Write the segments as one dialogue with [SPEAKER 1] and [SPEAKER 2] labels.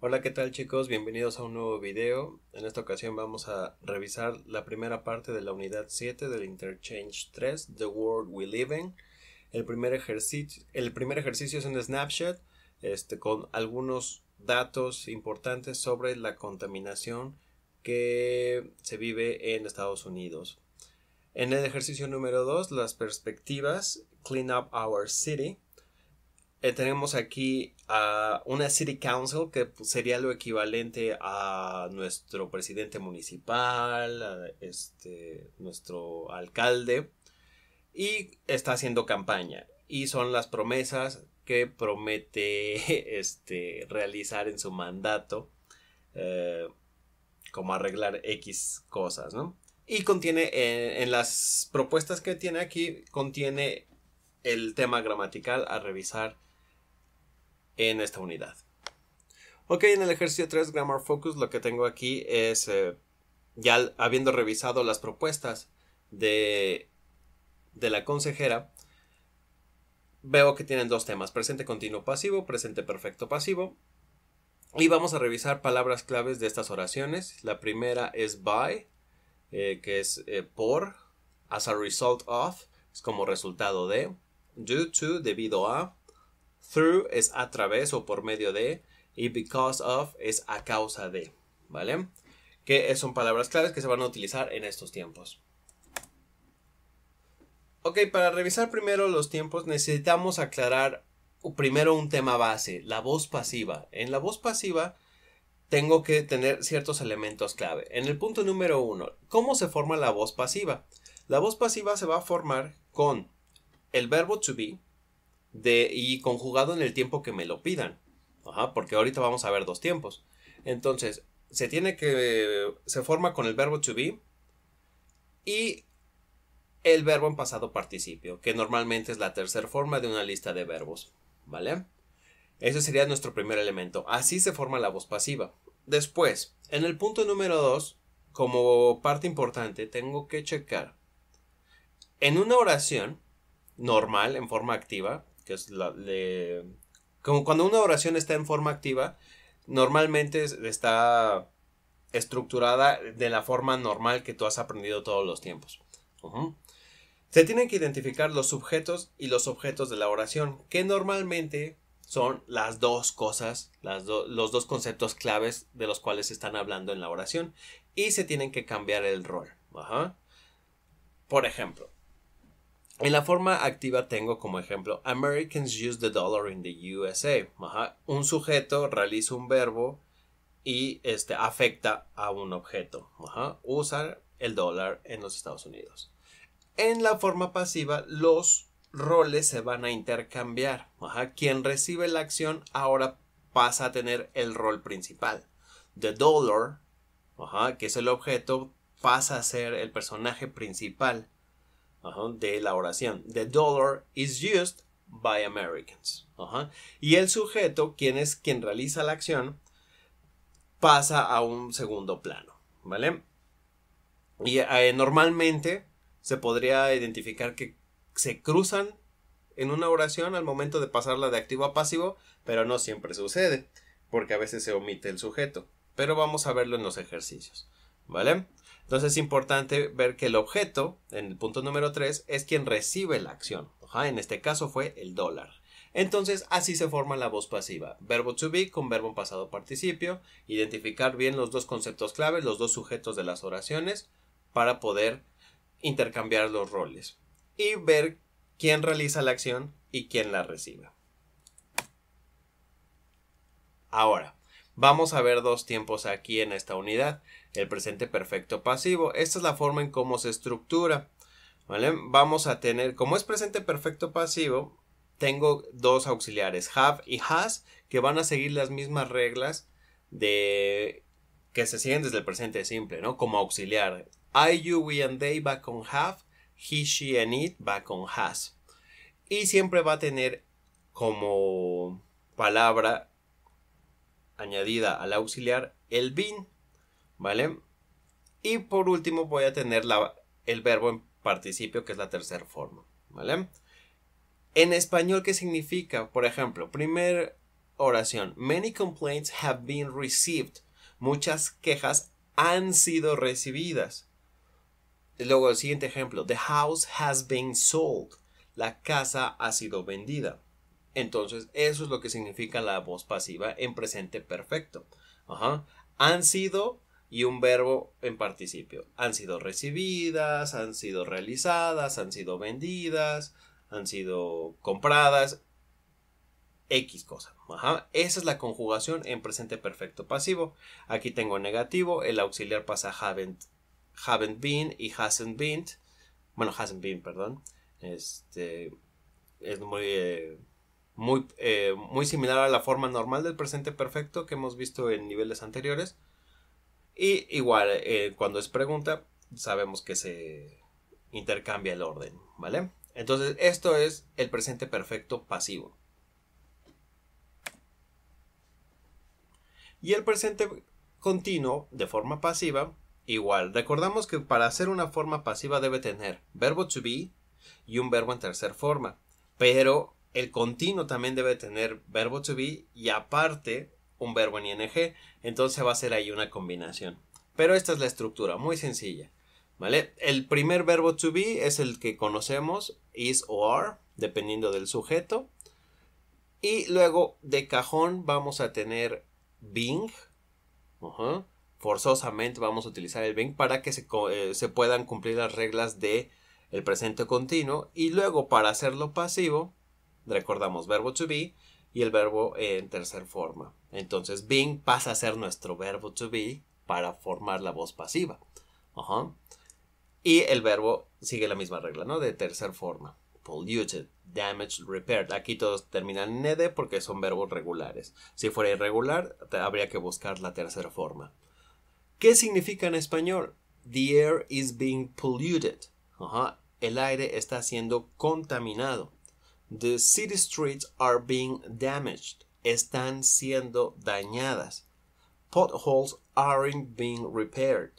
[SPEAKER 1] Hola, ¿qué tal chicos? Bienvenidos a un nuevo video. En esta ocasión vamos a revisar la primera parte de la unidad 7 del Interchange 3, The World We Live In. El primer ejercicio, es un snapshot este, con algunos datos importantes sobre la contaminación que se vive en Estados Unidos. En el ejercicio número 2, las perspectivas Clean Up Our City eh, tenemos aquí a una City Council que sería lo equivalente a nuestro presidente municipal, este, nuestro alcalde, y está haciendo campaña. Y son las promesas que promete este, realizar en su mandato, eh, como arreglar X cosas, ¿no? Y contiene, eh, en las propuestas que tiene aquí, contiene el tema gramatical a revisar en esta unidad. Ok, en el ejercicio 3 Grammar Focus lo que tengo aquí es, eh, ya habiendo revisado las propuestas de, de la consejera, veo que tienen dos temas, presente continuo pasivo, presente perfecto pasivo. Y vamos a revisar palabras claves de estas oraciones. La primera es by, eh, que es eh, por, as a result of, es como resultado de, due to, debido a, Through es a través o por medio de. Y because of es a causa de. ¿Vale? Que son palabras claves que se van a utilizar en estos tiempos. Ok, para revisar primero los tiempos necesitamos aclarar primero un tema base, la voz pasiva. En la voz pasiva tengo que tener ciertos elementos clave. En el punto número uno, ¿cómo se forma la voz pasiva? La voz pasiva se va a formar con el verbo to be, y conjugado en el tiempo que me lo pidan. Ajá, porque ahorita vamos a ver dos tiempos. Entonces, se tiene que. Se forma con el verbo to be y el verbo en pasado participio, que normalmente es la tercera forma de una lista de verbos. ¿Vale? Ese sería nuestro primer elemento. Así se forma la voz pasiva. Después, en el punto número 2, como parte importante, tengo que checar. En una oración normal, en forma activa, que es la como cuando una oración está en forma activa, normalmente está estructurada de la forma normal que tú has aprendido todos los tiempos. Se tienen que identificar los sujetos y los objetos de la oración, que normalmente son las dos cosas, los dos conceptos claves de los cuales están hablando en la oración, y se tienen que cambiar el rol. Por ejemplo, en la forma activa tengo como ejemplo Americans use the dollar in the USA. Un sujeto realiza un verbo y este afecta a un objeto. Usa el dólar en los Estados Unidos. En la forma pasiva los roles se van a intercambiar. Quien recibe la acción ahora pasa a tener el rol principal. The dollar, que es el objeto, pasa a ser el personaje principal de la oración. The dollar is used by Americans. Y el sujeto, quien es quien realiza la acción, pasa a un segundo plano. ¿Vale? Y eh, normalmente se podría identificar que se cruzan en una oración al momento de pasarla de activo a pasivo, pero no siempre sucede, porque a veces se omite el sujeto. Pero vamos a verlo en los ejercicios. ¿Vale? Entonces es importante ver que el objeto, en el punto número 3, es quien recibe la acción. en este caso fue el dólar. Entonces así se forma la voz pasiva. Verbo to be con verbo en pasado participio. Identificar bien los dos conceptos claves, los dos sujetos de las oraciones para poder intercambiar los roles. Y ver quién realiza la acción y quién la recibe. Ahora, Vamos a ver dos tiempos aquí en esta unidad. El presente perfecto pasivo. Esta es la forma en cómo se estructura. Vamos a tener, como es presente perfecto pasivo, tengo dos auxiliares, have y has, que van a seguir las mismas reglas de que se siguen desde el presente simple, ¿no? Como auxiliar. I, you, we and they va con have, he, she and it va con has. Y siempre va a tener como palabra añadida al auxiliar el bin, ¿vale? Y por último voy a tener la, el verbo en participio, que es la tercera forma, ¿vale? En español, ¿qué significa? Por ejemplo, primer oración. Many complaints have been received. Muchas quejas han sido recibidas. Luego el siguiente ejemplo. The house has been sold. La casa ha sido vendida. Entonces, eso es lo que significa la voz pasiva en presente perfecto. Ajá. Han sido y un verbo en participio. Han sido recibidas, han sido realizadas, han sido vendidas, han sido compradas. X cosa. Ajá. Esa es la conjugación en presente perfecto pasivo. Aquí tengo negativo, el auxiliar pasa haven't, haven't been y hasn't been. Bueno, hasn't been, perdón. Este es muy, eh, muy, eh, muy similar a la forma normal del presente perfecto que hemos visto en niveles anteriores. Y igual, eh, cuando es pregunta, sabemos que se intercambia el orden, ¿vale? Entonces, esto es el presente perfecto pasivo. Y el presente continuo de forma pasiva, igual. Recordamos que para hacer una forma pasiva debe tener verbo to be y un verbo en tercera forma. Pero el continuo también debe tener verbo to be y aparte un verbo en ing. Entonces va a ser ahí una combinación. Pero esta es la estructura, muy sencilla. ¿Vale? El primer verbo to be es el que conocemos, is o are, dependiendo del sujeto. Y luego de cajón vamos a tener being. Forzosamente vamos a utilizar el being para que eh, se, puedan cumplir las reglas de el presente continuo. Y luego para hacerlo pasivo, recordamos verbo to be y el verbo en tercer forma. Entonces being pasa a ser nuestro verbo to be para formar la voz pasiva. Y el verbo sigue la misma regla, ¿no? De tercer forma. Polluted, damaged, repaired. Aquí todos terminan en ed porque son verbos regulares. Si fuera irregular, habría que buscar la tercera forma. ¿Qué significa en español? The air is being polluted. El aire está siendo contaminado. The city streets are being damaged. Están siendo dañadas. Potholes aren't being repaired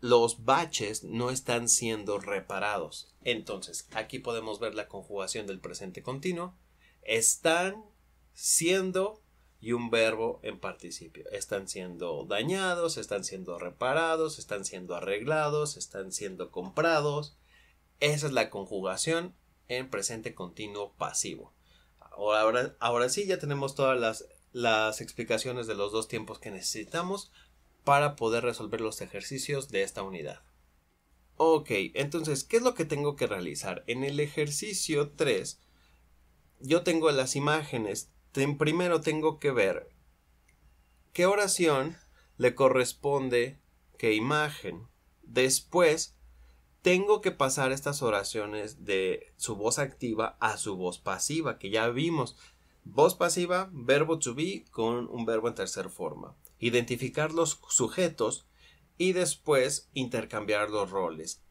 [SPEAKER 1] los baches no están siendo reparados. Entonces, aquí podemos ver la conjugación del presente continuo. Están siendo y un verbo en participio. Están siendo dañados, están siendo reparados, están siendo arreglados, están siendo comprados. Esa es la conjugación en presente continuo pasivo. Ahora, sí, ya tenemos todas las, las explicaciones de los dos tiempos que necesitamos para poder resolver los ejercicios de esta unidad. Ok, entonces, ¿qué es lo que tengo que realizar? En el ejercicio 3, yo tengo las imágenes. primero tengo que ver qué oración le corresponde qué imagen. Después, tengo que pasar estas oraciones de su voz activa a su voz pasiva, que ya vimos. Voz pasiva, verbo to be con un verbo en tercera forma identificar los sujetos y después intercambiar los roles.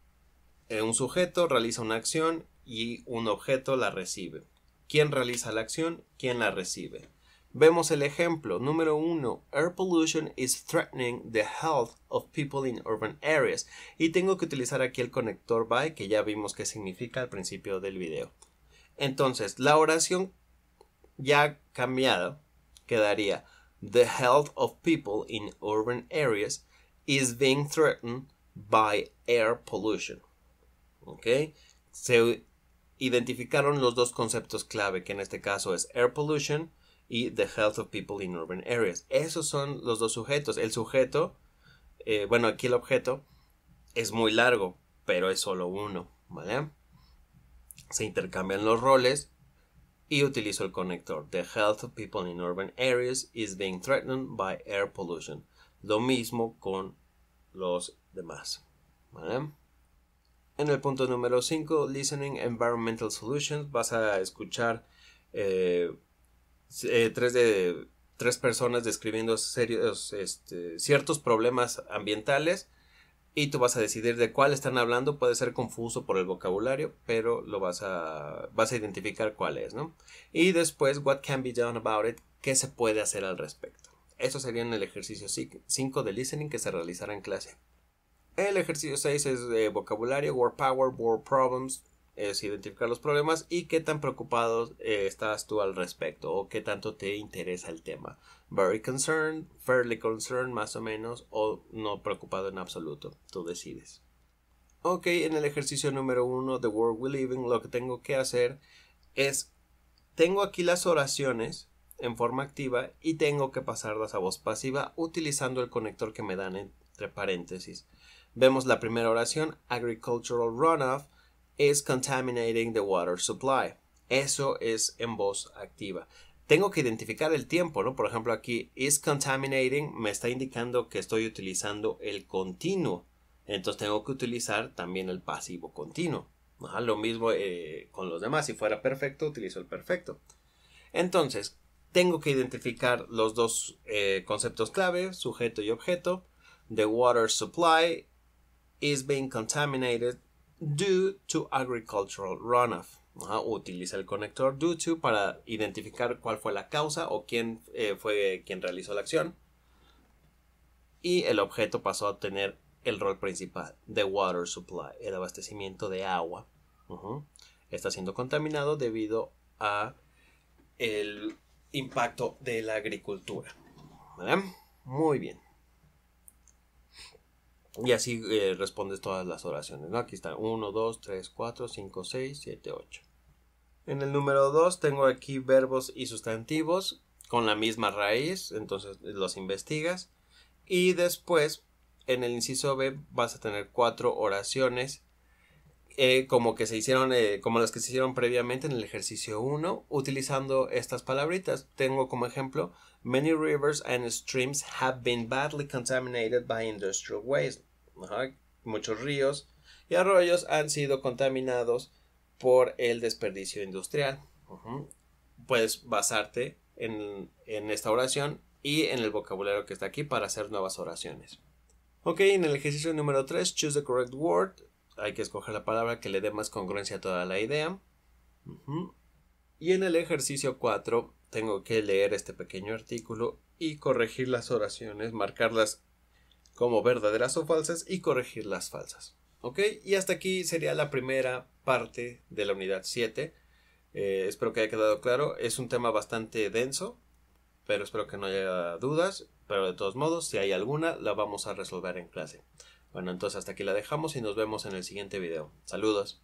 [SPEAKER 1] Eh, un sujeto realiza una acción y un objeto la recibe. ¿Quién realiza la acción? ¿Quién la recibe? Vemos el ejemplo número uno. Air pollution is threatening the health of people in urban areas. Y tengo que utilizar aquí el conector by que ya vimos qué significa al principio del video. Entonces, la oración ya cambiada quedaría the health of people in urban areas is being threatened by air pollution. ¿Ok? Se identificaron los dos conceptos clave, que en este caso es air pollution y the health of people in urban areas. Esos son los dos sujetos. El sujeto, eh, bueno, aquí el objeto es muy largo, pero es solo uno, ¿vale? Se intercambian los roles y utilizo el conector. The health of people in urban areas is being threatened by air pollution. Lo mismo con los demás. En el punto número 5, Listening Environmental Solutions, vas a escuchar eh, eh, tres, de, tres personas describiendo este, ciertos problemas ambientales y tú vas a decidir de cuál están hablando. Puede ser confuso por el vocabulario, pero lo vas a, vas a identificar cuál es, ¿no? Y después, what can be done about it, qué se puede hacer al respecto. Eso sería en el ejercicio 5 de listening que se realizará en clase. El ejercicio 6 es de vocabulario, word power, word problems, es identificar los problemas y qué tan preocupado eh, estás tú al respecto o qué tanto te interesa el tema. Very concerned, fairly concerned más o menos o no preocupado en absoluto. Tú decides. Ok, en el ejercicio número uno, The World We Live In, lo que tengo que hacer es, tengo aquí las oraciones en forma activa y tengo que pasarlas a voz pasiva utilizando el conector que me dan entre paréntesis. Vemos la primera oración, Agricultural Runoff is contaminating the water supply. Eso es en voz activa. Tengo que identificar el tiempo, ¿no? Por ejemplo, aquí is contaminating me está indicando que estoy utilizando el continuo. Entonces tengo que utilizar también el pasivo continuo. lo mismo eh, con los demás. Si fuera perfecto, utilizo el perfecto. Entonces, tengo que identificar los dos eh, conceptos clave, sujeto y objeto. The water supply is being contaminated due to agricultural runoff. utiliza el conector due to para identificar cuál fue la causa o quién eh, fue quien realizó la acción. Y el objeto pasó a tener el rol principal, the water supply, el abastecimiento de agua. Está siendo contaminado debido a el impacto de la agricultura. Muy bien. Y así eh, respondes todas las oraciones. ¿no? Aquí está 1, 2, 3, 4, 5, 6, 7, 8. En el número 2 tengo aquí verbos y sustantivos con la misma raíz, entonces los investigas. Y después, en el inciso B, vas a tener cuatro oraciones eh, como que se hicieron, eh, como las que se hicieron previamente en el ejercicio 1, utilizando estas palabritas. Tengo como ejemplo, many rivers and streams have been badly contaminated by industrial waste. Muchos ríos y arroyos han sido contaminados por el desperdicio industrial. Puedes basarte en, en esta oración y en el vocabulario que está aquí para hacer nuevas oraciones. Ok, en el ejercicio número 3, choose the correct word hay que escoger la palabra que le dé más congruencia a toda la idea. Y en el ejercicio 4 tengo que leer este pequeño artículo y corregir las oraciones, marcarlas como verdaderas o falsas y corregir las falsas. ¿Ok? Y hasta aquí sería la primera parte de la unidad 7. Eh, espero que haya quedado claro. Es un tema bastante denso, pero espero que no haya dudas. Pero de todos modos, si hay alguna, la vamos a resolver en clase. Bueno, entonces hasta aquí la dejamos y nos vemos en el siguiente video. Saludos.